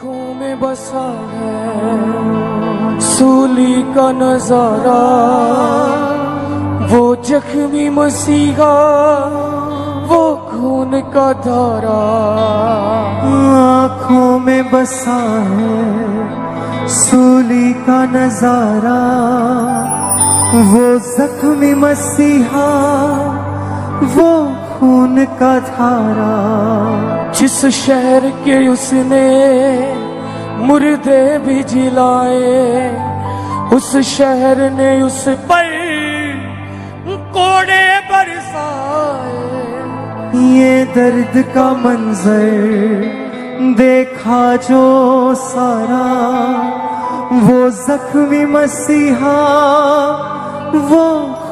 आँखों में बसा है सूली का नज़ारा। वो जख्मी मसीहा, वो खून का धारा। आँखों में बसा है सूली का नज़ारा। वो जख्मी मसीहा, वो खून का धारा। जिस शहर के उसने मुर्दे भी जिलाए, उस शहर ने उस पर कोड़े बरसाए। ये दर्द का मंजर देखा जो सारा, वो जख्मी मसीहा, वो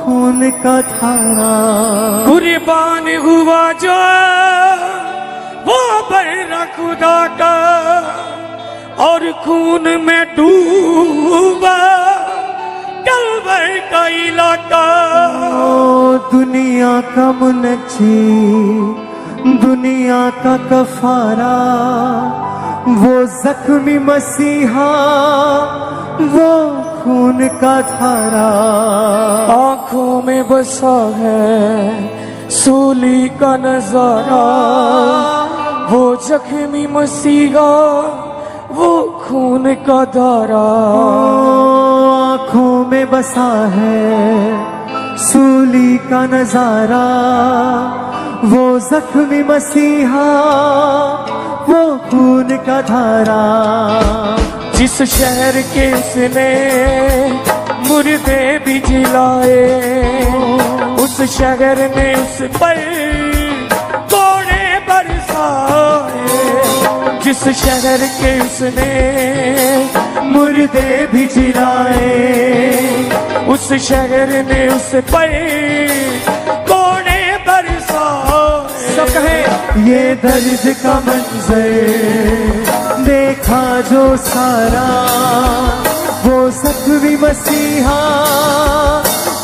खून का धारा। कुर्बान हुआ जो वो बहरा खुदा का। और खून में डूबा कलवर का इलाका। दुनिया का मुनजी दुनिया का कफारा। वो जख्मी मसीहा वो खून का धारा। आँखों में बसा है सूली का नज़ारा। वो जख्मी मसीहा वो खून का धारा। आँखों में बसा है सूली का नज़ारा। वो जख्मी मसीहा वो खून का धारा। जिस शहर के उसने मुर्दे भी जिलाए उस शहर ने उस पर कोड़े बरसाए। जिस शहर के उसने मुर्दे भी जिलाए उस शहर ने उस पर कोड़े बरसाए। सब कहे ये दर्द का मंजर। देखा जो सारा, वो सतवी मसीहा,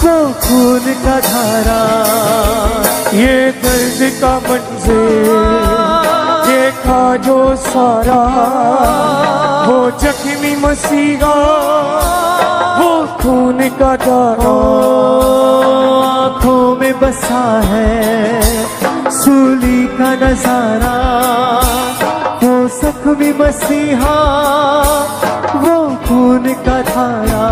वो खून का धारा। ये दर्द का मंजर, देखा जो सारा, वो जख्मी मसीहा, वो खून का धारा। आँखों में बसा है सूली का नज़ारा वो सखमी मसीहा वो खून का धारा।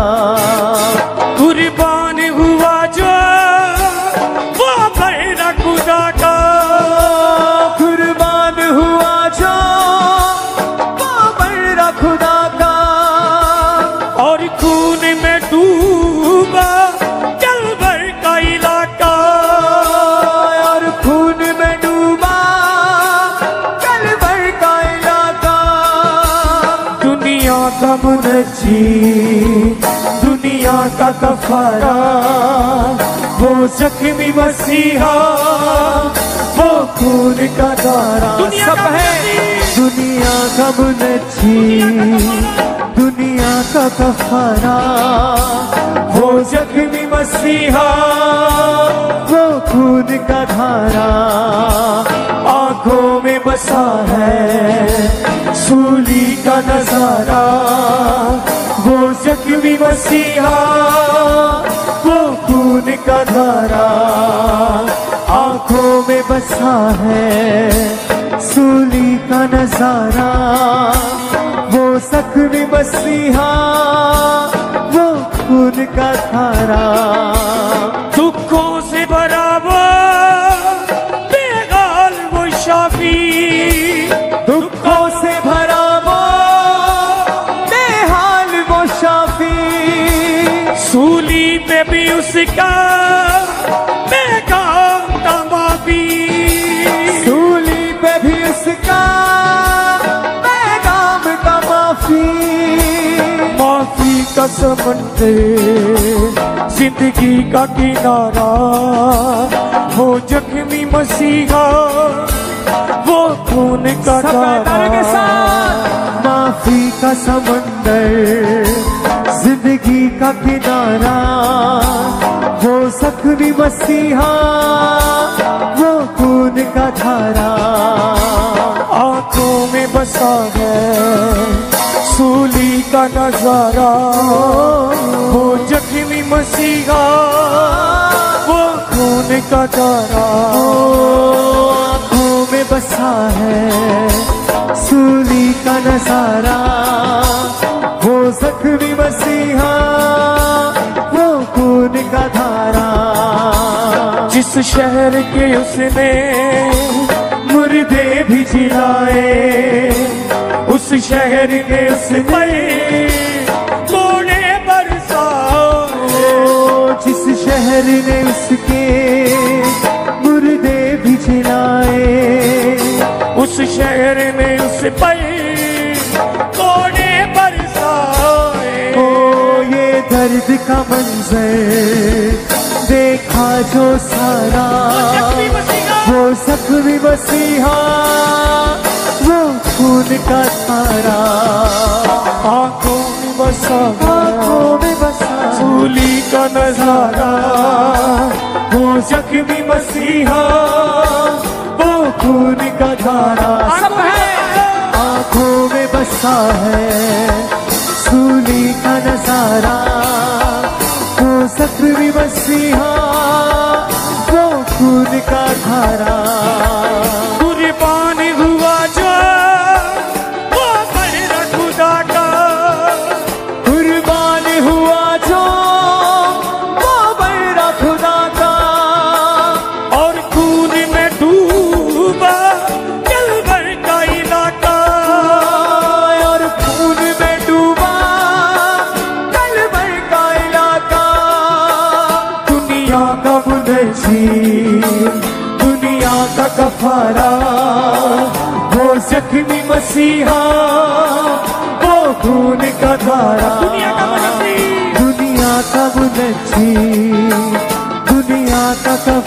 मुनजी दुनिया का कफारा वो जख्मी मसीहा वो खून का दारा। सब है। दुनिया का मुनजी दुनिया का कफारा वो जख्मी मसीहा, वो खून का धारा, आँखों में बसा है सूली का नज़ारा वो जख्मी मसीहा, वो खून का धारा, आँखों में बसा है सूली का नज़ारा वो सखनी मसीहा वो खून का थारा। दुखों से भरा वो बेगाल वो शाफी। दुखों से भरा वो बेहाल वो शाफी। सूली पे भी उसका का समंदर ज़िंदगी का किनारा वो जख्मी मसीहा वो खून का तारा माफ़ी का समंदर ज़िंदगी का किनारा वो जख्मी मसीहा वो खून का धारा। आँखों में बसा है। सूली का नज़ारा, वो जख्मी मसीहा, वो खून का तारा, आँखों में बसा है सूली का नज़ारा, वो जख्मी मसीहा, वो खून का धारा। जिस शहर के उसने मुर्दे भी जिलाए उस शहर के उस पर कोने बरसाए ओ जिस शहर ने उसके मुर्दे भी जिलाए उस शहर में उस पर कोने बरसाए ओ ये दर्द का मंजर देखा जो सारा। वो जख्मी मसीहा खून का तारा आँखों में बसा आँखों में बसा सूली का नज़ारा। वो जख्मी मसीहा वो खून का धारा। सब है। आँखों में बसा है सूली का नज़ारा। वो जख्मी मसीहा वो खून का धारा। का कफारा वो जख्मी मसीहा वो खून का धारा। दुनिया का मुनशी। दुनिया का का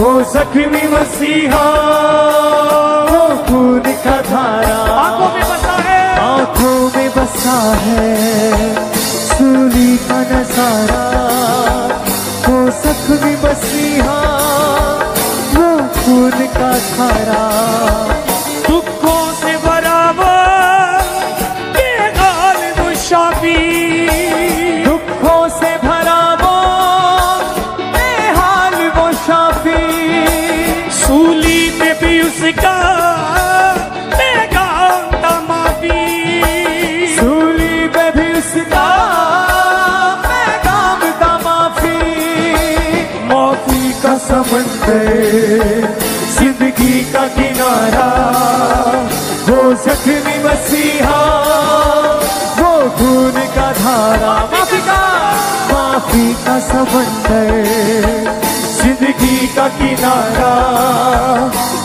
वो जख्मी मसीहा वो खून का धारा। आँखों में बसा है। आँखों में बसा है सूली का नज़ारा। माफ़ी का समंदर ज़िंदगी का किनारा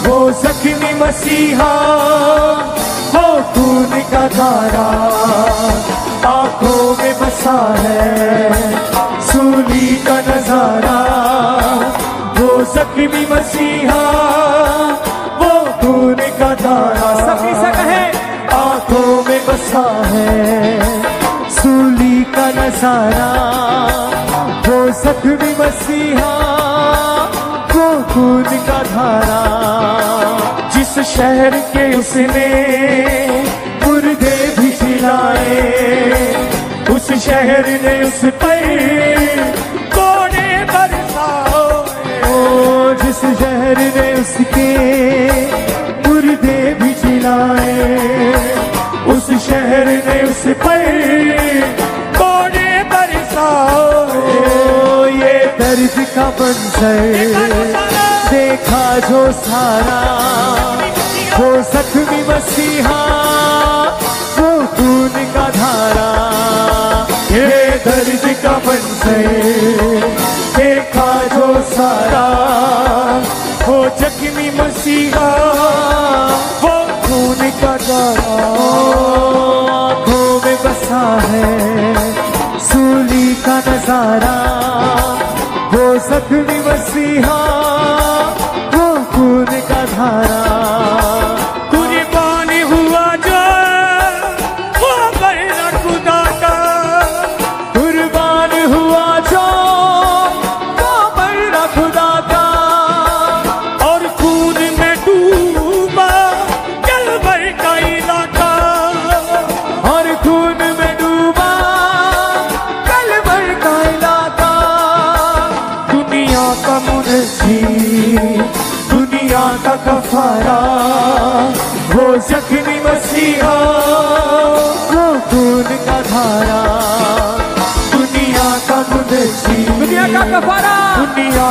वो जख्मी मसीहा वो खून का धारा आँखों में बसा है सूली का नज़ारा वो जख्मी मसीहा वो खून का धारा सभी से कहे। आँखों में बसा है सूली का नज़ारा। जख्मी मसीहा, वो खून का धारा। जिस शहर के उसने मुर्दे भी जिलाए उस शहर ने उस पर कोने बरसाए जिस शहर ने उसके मुर्दे भी जिलाए उस शहर ने उस पर दर्द का मंजर। देखा जो सारा वो जख्मी मसीहा, वो खून का धारा। ये दर्द का मंजर। देखा जो सारा वो जख्मी मसीहा, वो खून का धारा। आँखों में बसा है, सूली का नज़ारा।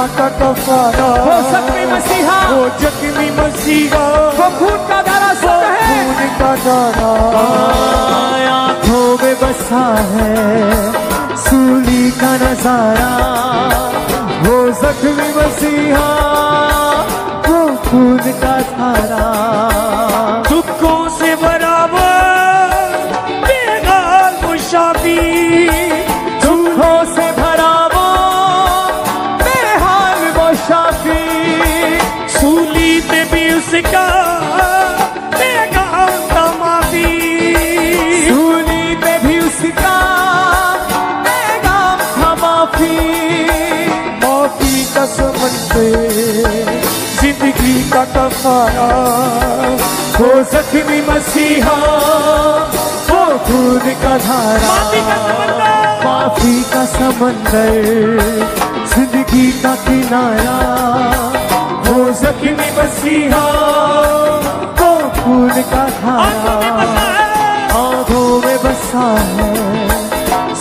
का कफारा वो जख्मी मसीहा। वो जख्मी मसीहा। वो खून का धारा सत्य है। खून का धारा। आँखों में बसा है। सूली का नज़ारा। वो जख्मी मसीहा। वो खून का धारा। दुखों से बराबर उसका माफ़ी। सूली पे भी उसका माफ़ी। माफ़ी का ज़िंदगी का कफारा। वो जख्मी मसीहा वो खून का धारा। माफ़ी का समंदर। माफ़ी का समंदर ज़िंदगी का किनारा। जख्मी मसीहा वो खून का धारा आँखों में बसा है।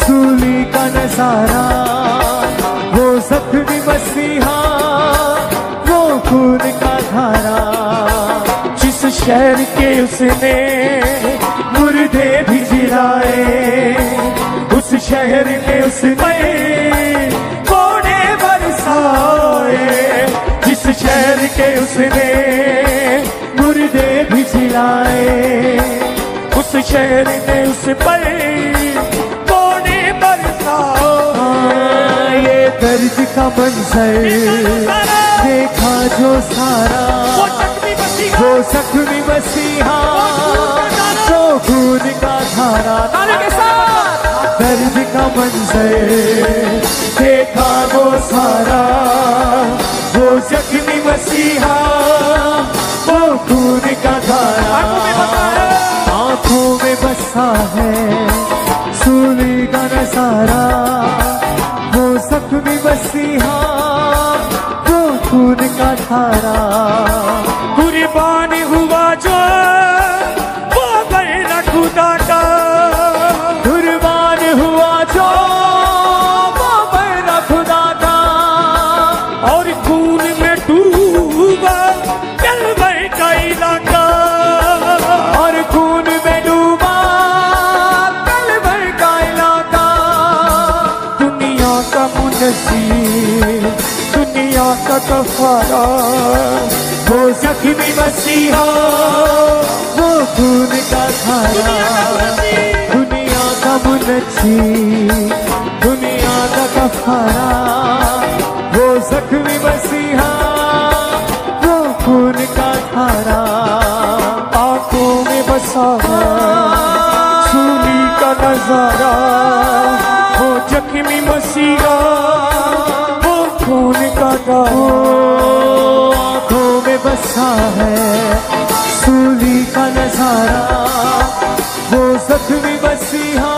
सूली का नज़ारा। वो जख्मी मसीहा वो खून का धारा। जिस शहर के उसने मुर्दे भी जिलाए उस शहर के उसने के उसने मुर्दे भी जिलाए उस शहर ने उस पर कोने बरसाए हाँ, ये दर्द का मंजर देखा जो सारा। वो जख्मी मसीहा जो खून का धारा। मंजर देखा वो सारा, वो जख्मी मसीहा, वो खून का धारा। आँखों में बसा है। सूली का नज़ारा। वो जख्मी मसीहा, वो खून का धारा। कुर्बान हुआ जो कफारा वो जख्मी मसीहा वो खून का धारा। दुनिया का मुनसी दुनिया का कफारा। वो जख्मी मसीहा वो खून का धारा। आँखों में बसा बसा है। सूली का नज़ारा वो जख्मी मसीहा